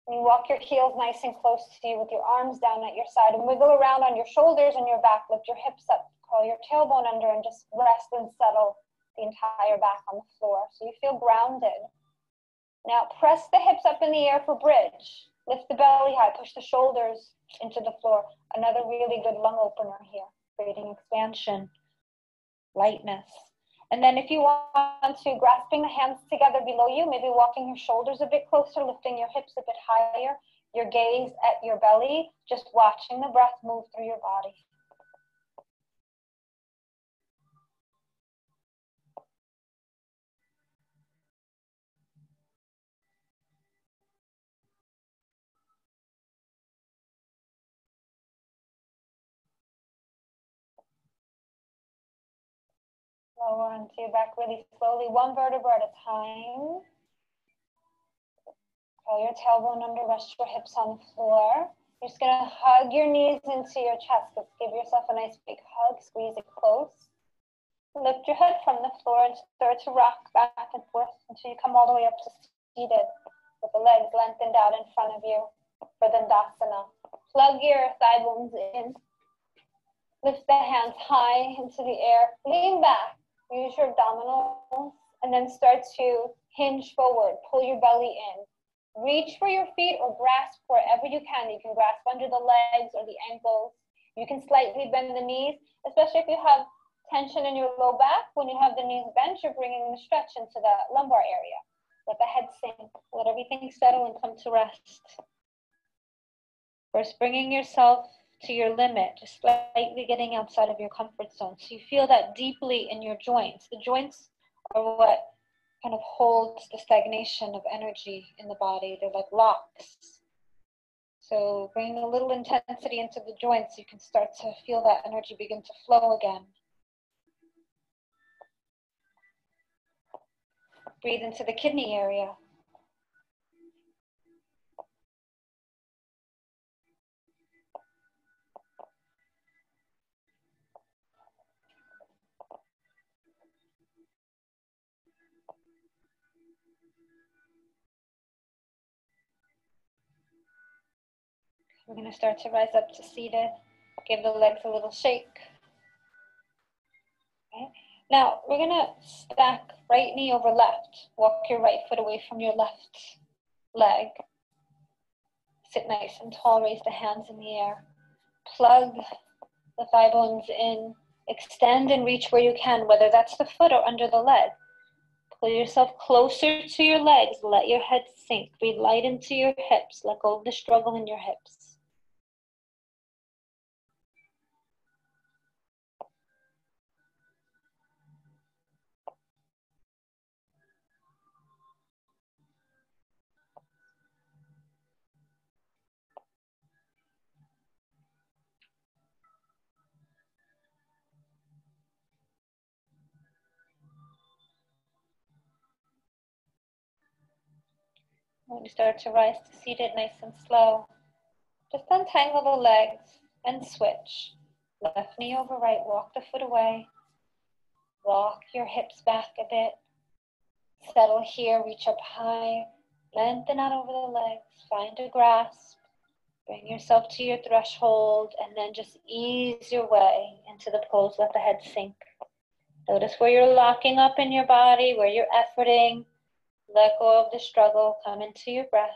And you walk your heels nice and close to you with your arms down at your side and wiggle around on your shoulders and your back. Lift your hips up, curl your tailbone under, and just rest and settle the entire back on the floor. So you feel grounded. Now press the hips up in the air for bridge. Lift the belly high, push the shoulders into the floor. Another really good lung opener here, creating expansion, lightness. And then if you want to, grasping the hands together below you, maybe walking your shoulders a bit closer, lifting your hips a bit higher, your gaze at your belly, just watching the breath move through your body. Lower onto your back really slowly, one vertebra at a time. Curl your tailbone under, rest your hips on the floor. You're just gonna hug your knees into your chest. Let's give yourself a nice big hug, squeeze it close. Lift your head from the floor and start to rock back and forth until you come all the way up to seated with the legs lengthened out in front of you for the Dandasana. Plug your thigh bones in. Lift the hands high into the air. Lean back. Use your abdominals and then start to hinge forward. Pull your belly in. Reach for your feet or grasp wherever you can. You can grasp under the legs or the ankles. You can slightly bend the knees, especially if you have tension in your low back. When you have the knees bent, you're bringing the stretch into the lumbar area. Let the head sink. Let everything settle and come to rest. First, bringing yourself to your limit, just slightly getting outside of your comfort zone. So you feel that deeply in your joints. The joints are what kind of holds the stagnation of energy in the body. They're like locks. So bring a little intensity into the joints. You can start to feel that energy begin to flow again. Breathe into the kidney area. We're going to start to rise up to seated. Give the legs a little shake. Okay. Now, we're going to stack right knee over left. Walk your right foot away from your left leg. Sit nice and tall, raise the hands in the air. Plug the thigh bones in. Extend and reach where you can, whether that's the foot or under the leg. Pull yourself closer to your legs. Let your head sink. Breathe light into your hips. Let go of the struggle in your hips. When you start to rise to seated nice and slow, just untangle the legs and switch. Left knee over right, walk the foot away. Rock your hips back a bit. Settle here, reach up high. Lengthen out over the legs. Find a grasp. Bring yourself to your threshold and then just ease your way into the pose. Let the head sink. Notice where you're locking up in your body, where you're efforting. Let go of the struggle. Come into your breath.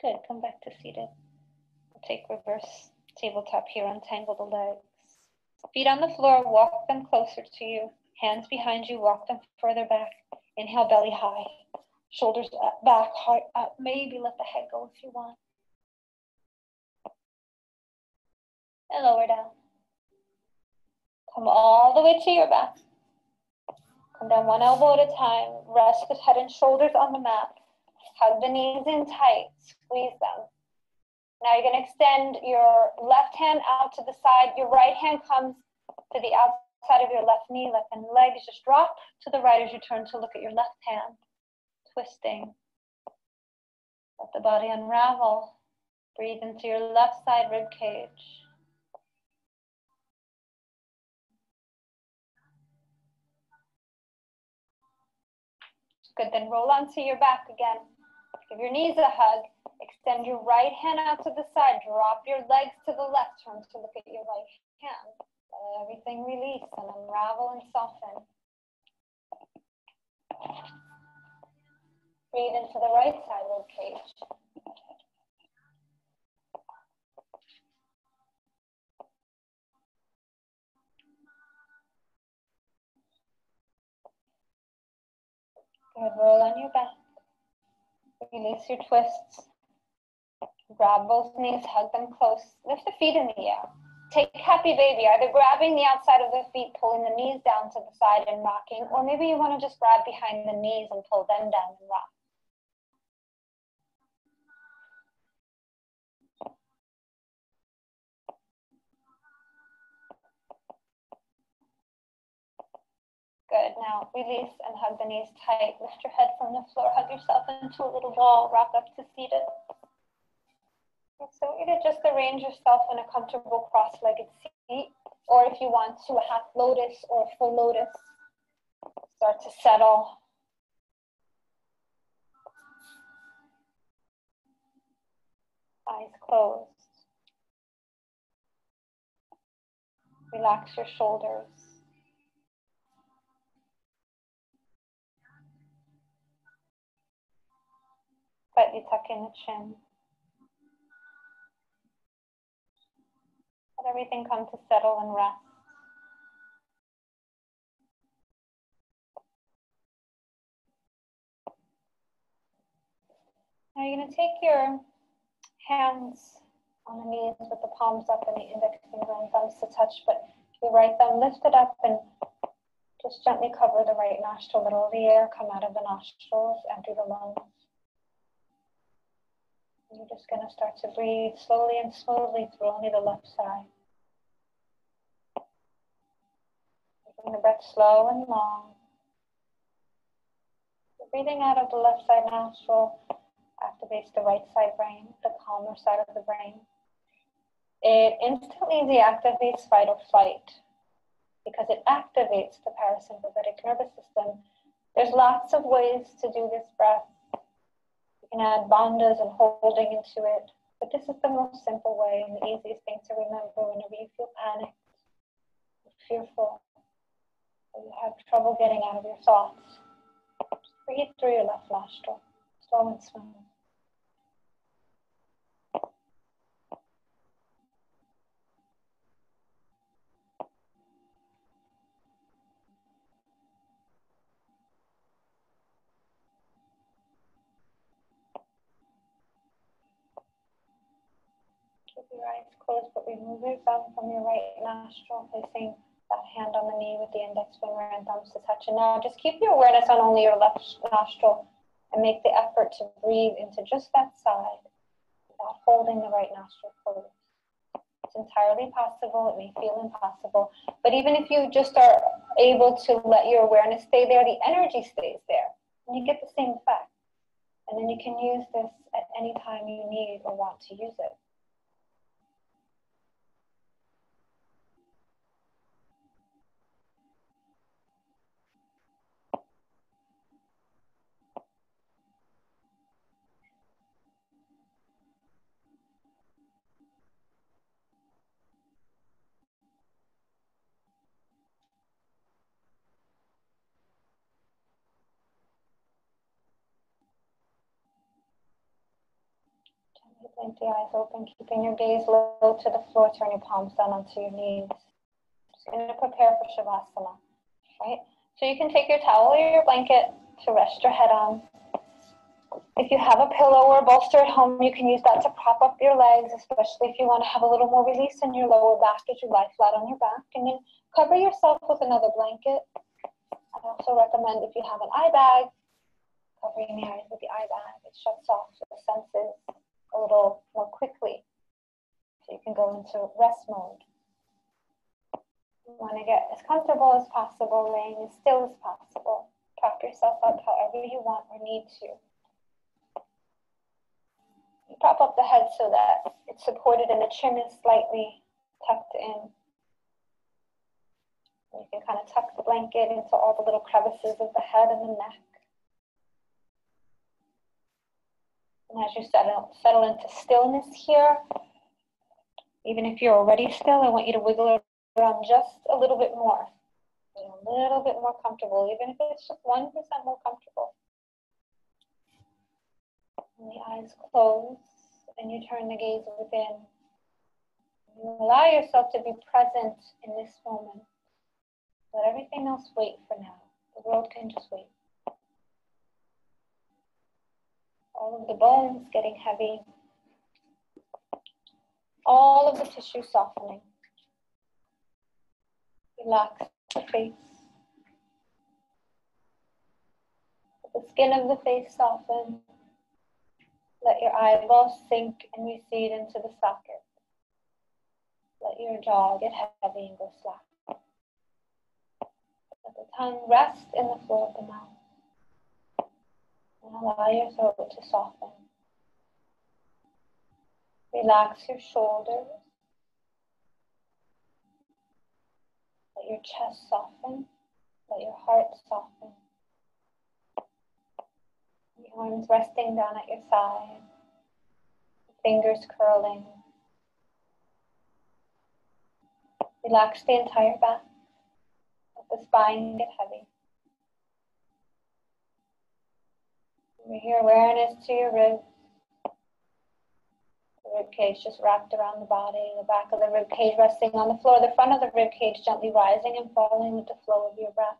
Good, come back to seated. We'll take reverse tabletop here, untangle the legs. Feet on the floor, walk them closer to you. Hands behind you, walk them further back. Inhale, belly high. Shoulders up, back, heart up. Maybe let the head go if you want. And lower down. Come all the way to your back. Come down one elbow at a time. Rest the head and shoulders on the mat. Hug the knees in tight. Squeeze them. Now you're going to extend your left hand out to the side. Your right hand comes to the outside of your left knee, left and legs. Just drop to the right as you turn to look at your left hand. Twisting. Let the body unravel. Breathe into your left side rib cage. Good, then roll onto your back again. Give your knees a hug. Extend your right hand out to the side. Drop your legs to the left. Turn to look at your right hand. Let everything release and unravel and soften. Breathe into the right side rib cage. Good. Roll on your back. Release your twists. Grab both knees, hug them close. Lift the feet in the air. Take happy baby, either grabbing the outside of the feet, pulling the knees down to the side and rocking, or maybe you want to just grab behind the knees and pull them down and rock. Good. Now release and hug the knees tight. Lift your head from the floor. Hug yourself into a little ball. Rock up to seated. So either just arrange yourself in a comfortable cross-legged seat, or if you want to, a half lotus or a full lotus. Start to settle. Eyes closed. Relax your shoulders. Slightly tuck in the chin. Let everything come to settle and rest. Now you're going to take your hands on the knees with the palms up and the index finger and thumbs to touch, but your right thumb lifted up and just gently cover the right nostril. Let all the air come out of the nostrils, empty the lungs. You're just going to start to breathe slowly and smoothly through only the left side. Taking the breath slow and long. Breathing out of the left side nostril activates the right side brain, the calmer side of the brain. It instantly deactivates fight or flight because it activates the parasympathetic nervous system. There's lots of ways to do this breath. Add bandhas and holding into it, but this is the most simple way and the easiest thing to remember whenever you feel panicked, fearful, or you have trouble getting out of your thoughts. Breathe through your left nostril, slow and smooth. Keep your eyes closed, but remove your thumb from your right nostril, placing that hand on the knee with the index finger and thumbs to touch. And now just keep your awareness on only your left nostril and make the effort to breathe into just that side without holding the right nostril closed. It's entirely possible. It may feel impossible. But even if you just are able to let your awareness stay there, the energy stays there. And you get the same effect. And then you can use this at any time you need or want to use it. Blink the eyes open, keeping your gaze low to the floor. Turn your palms down onto your knees. Just going to prepare for Shavasana, right? So you can take your towel or your blanket to rest your head on. If you have a pillow or a bolster at home, you can use that to prop up your legs, especially if you want to have a little more release in your lower back as you lie flat on your back. And then cover yourself with another blanket. I also recommend if you have an eye bag, covering the eyes with the eye bag. It shuts off the senses a little more quickly. So you can go into rest mode. You want to get as comfortable as possible, laying as still as possible. Prop yourself up however you want or need to. You prop up the head so that it's supported and the chin is slightly tucked in. You can kind of tuck the blanket into all the little crevices of the head and the neck. And as you settle, settle into stillness here, even if you're already still, I want you to wiggle around just a little bit more. A little bit more comfortable, even if it's just 1% more comfortable. And the eyes close, and you turn the gaze within. You allow yourself to be present in this moment. Let everything else wait for now. The world can just wait. All of the bones getting heavy, all of the tissue softening. Relax the face. Let the skin of the face soften. Let your eyeballs sink and recede into the socket. Let your jaw get heavy and go slack. Let the tongue rest in the floor of the mouth. Allow your throat to soften. Relax your shoulders. Let your chest soften. Let your heart soften. The arms resting down at your side. Fingers curling. Relax the entire back. Let the spine get heavy. Bring your awareness to your ribs. The rib cage just wrapped around the body, the back of the rib cage resting on the floor, the front of the rib cage gently rising and falling with the flow of your breath.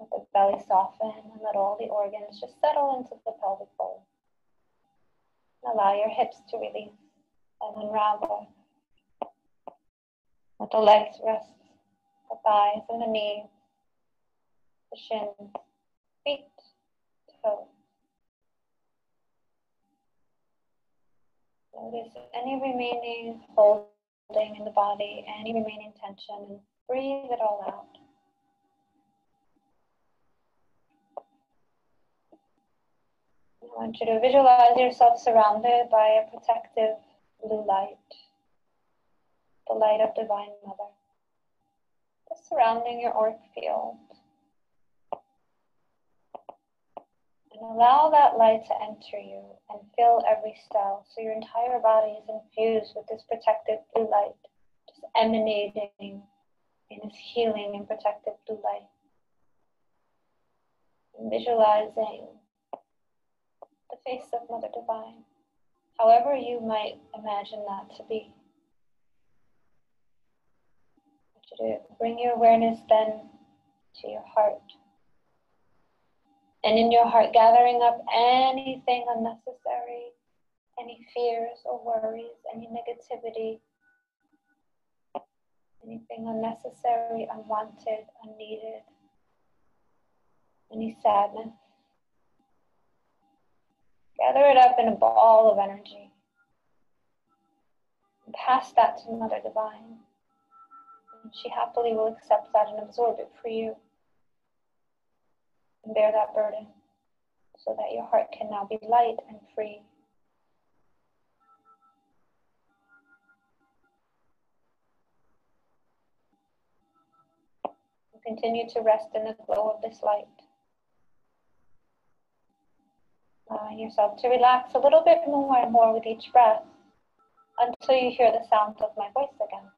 Let the belly soften and let all the organs just settle into the pelvic bowl. Allow your hips to release and unravel. Let the legs rest, the thighs and the knees, the shins, feet, toes. Notice any remaining holding in the body, any remaining tension, and breathe it all out. I want you to visualize yourself surrounded by a protective blue light, the light of Divine Mother, surrounding your auric field. And allow that light to enter you and fill every cell so your entire body is infused with this protective blue light, just emanating in this healing and protective blue light. Visualizing the face of Mother Divine, however you might imagine that to be. To bring your awareness then to your heart. And in your heart, gathering up anything unnecessary, any fears or worries, any negativity, anything unnecessary, unwanted, unneeded, any sadness. Gather it up in a ball of energy. And pass that to Mother Divine. And she happily will accept that and absorb it for you. And bear that burden so that your heart can now be light and free. Continue to rest in the glow of this light. allowing yourself to relax a little bit more and more with each breath until you hear the sound of my voice again.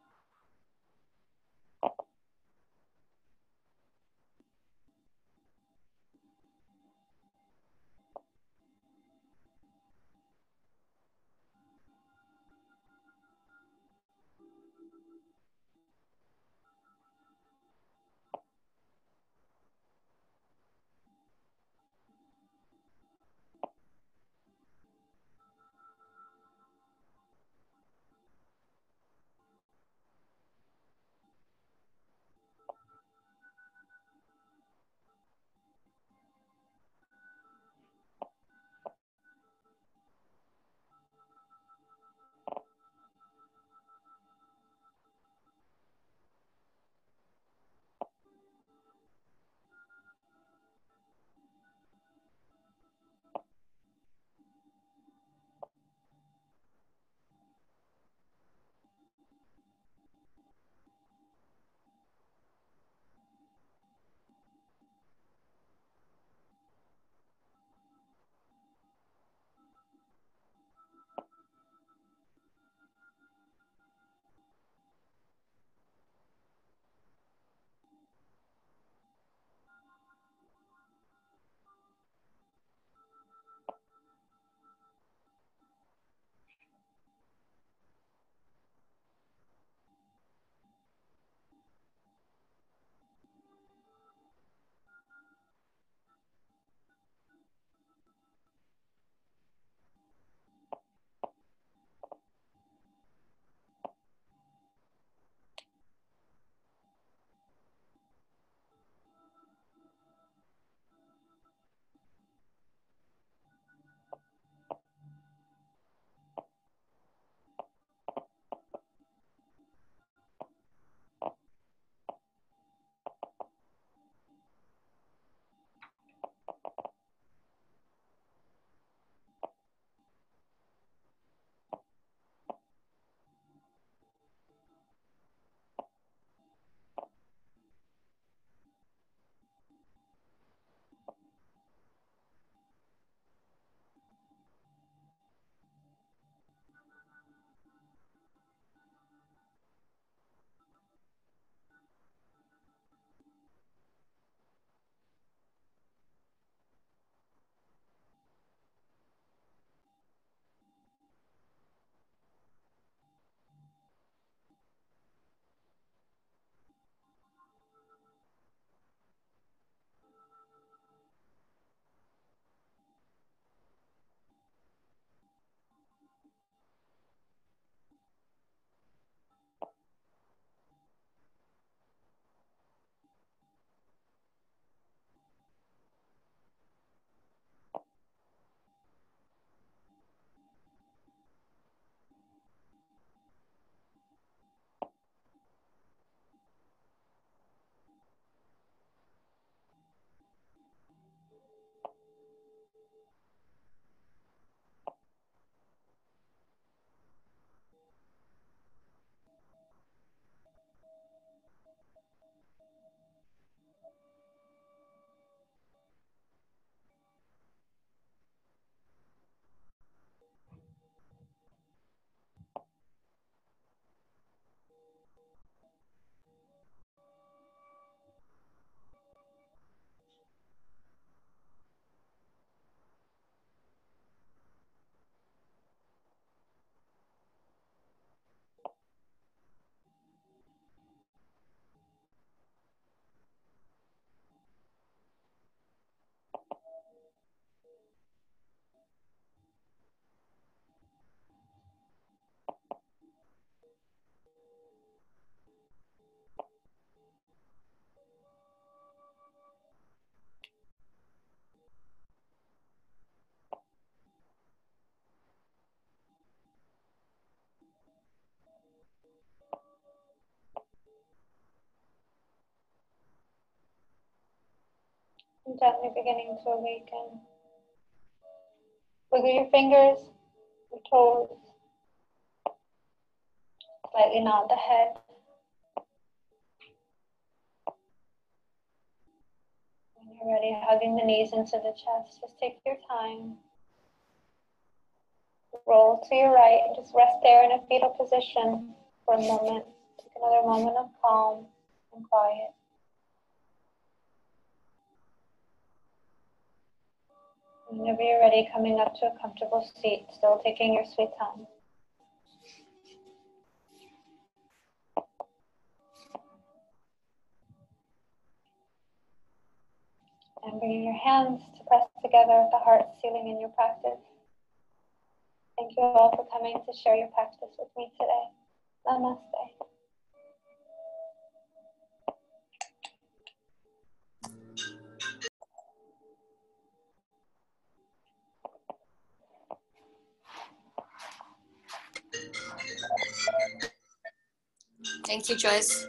Gently beginning to awaken. Wiggle your fingers, your toes. Slightly nod the head. When you're ready, hugging the knees into the chest, just take your time. Roll to your right and just rest there in a fetal position for a moment. Take another moment of calm and quiet. Whenever you're ready, coming up to a comfortable seat, still taking your sweet time. And bringing your hands to press together the heart sealing in your practice. Thank you all for coming to share your practice with me today. Namaste. Thank you, Joyce.